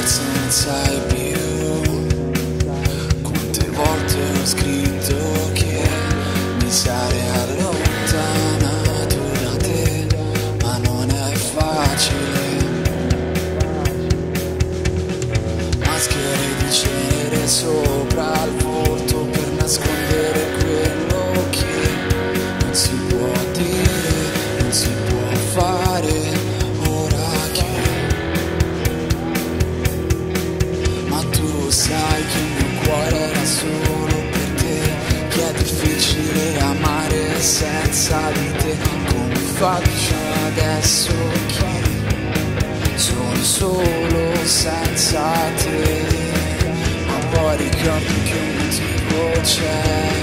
notes and of you. senza di te come faccio adesso? Che sono solo senza te. Ma poi ricordo che un motivo c'è.